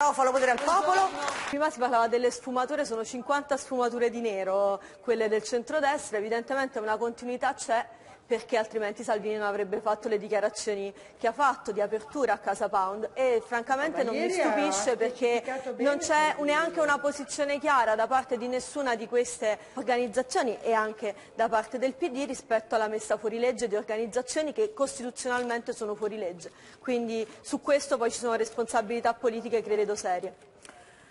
Fallo potere al popolo. Prima si parlava delle sfumature, sono 50 sfumature di nero, quelle del centrodestra, evidentemente una continuità c'è perché altrimenti Salvini non avrebbe fatto le dichiarazioni che ha fatto di apertura a Casa Pound e francamente non mi stupisce perché non c'è neanche una posizione chiara da parte di nessuna di queste organizzazioni e anche da parte del PD rispetto alla messa fuori legge di organizzazioni che costituzionalmente sono fuori legge. Quindi su questo poi ci sono responsabilità politiche credo serie.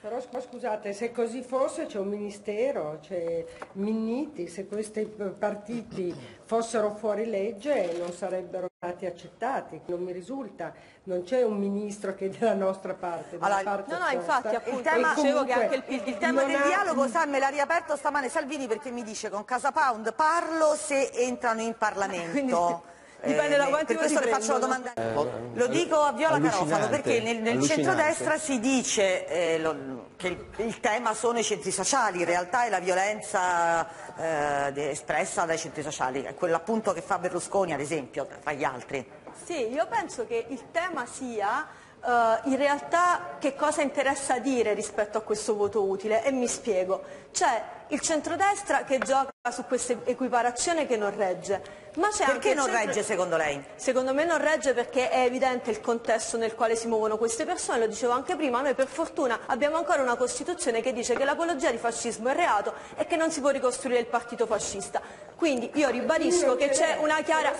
Però scusate, se così fosse c'è un ministero, c'è Minniti, se questi partiti fossero fuori legge non sarebbero stati accettati, non mi risulta, non c'è un ministro che è della nostra parte. Allora, parte no, no, infatti appunto, il tema, dicevo che anche il, il tema del ha... dialogo, sa, me l'ha riaperto stamane Salvini perché mi dice con Casa Pound parlo se entrano in Parlamento. Quindi... Dipende da eh, quanti per questo le faccio la domanda. Eh, lo dico a Viola Carofano perché nel, nel centrodestra si dice eh, lo, che il, il, tema sono i centri sociali, in realtà è la violenza eh, espressa dai centri sociali, è quello appunto che fa Berlusconi ad esempio, tra gli altri. Sì, io penso che il tema sia Uh, in realtà che cosa interessa dire rispetto a questo voto utile? E mi spiego. C'è il centrodestra che gioca su questa equiparazione che non regge. Ma perché non centro... regge secondo lei? Secondo me non regge perché è evidente il contesto nel quale si muovono queste persone, lo dicevo anche prima, noi per fortuna abbiamo ancora una Costituzione che dice che l'apologia di fascismo è reato e che non si può ricostruire il partito fascista. Quindi io ribadisco che c'è una chiara...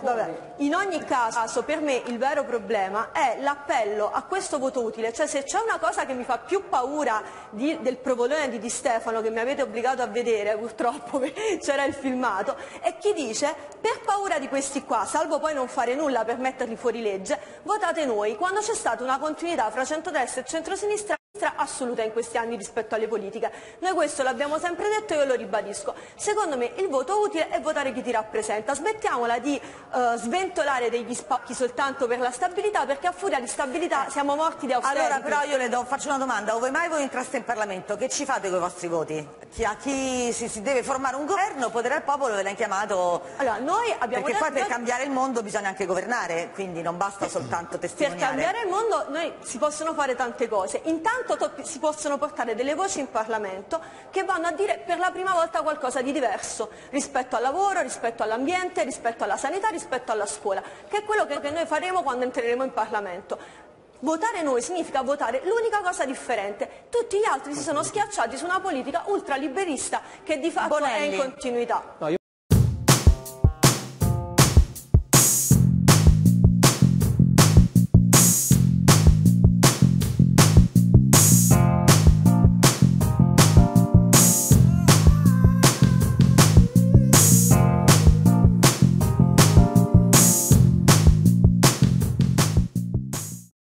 Vabbè. In ogni caso per me il vero problema è l'appello a questo voto utile, cioè se c'è una cosa che mi fa più paura di, del provolone di Di Stefano che mi avete obbligato a vedere purtroppo c'era il filmato, è chi dice per paura di questi qua, salvo poi non fare nulla per metterli fuori legge, votate noi, quando c'è stata una continuità fra centrodestra e centrosinistra assoluta in questi anni rispetto alle politiche. Noi questo l'abbiamo sempre detto e io lo ribadisco. Secondo me il voto utile è votare chi ti rappresenta. Smettiamola di uh, sventolare degli spacchi soltanto per la stabilità perché a furia di stabilità siamo morti di austerity. Allora però io le do, faccio una domanda, ove mai voi entraste in Parlamento? Che ci fate con i vostri voti? Chi, a chi si, si, deve formare un governo, potere al popolo ve l'ha chiamato... Allora, noi abbiamo perché detto... poi per cambiare il mondo bisogna anche governare, quindi non basta soltanto testimoniare. Per cambiare il mondo noi si possono fare tante cose. Intanto si possono portare delle voci in Parlamento che vanno a dire per la prima volta qualcosa di diverso rispetto al lavoro, rispetto all'ambiente, rispetto alla sanità, rispetto alla scuola, che è quello che noi faremo quando entreremo in Parlamento. Votare noi significa votare l'unica cosa differente. Tutti gli altri si sono schiacciati su una politica ultraliberista che di fatto Bonelli. è in continuità. No,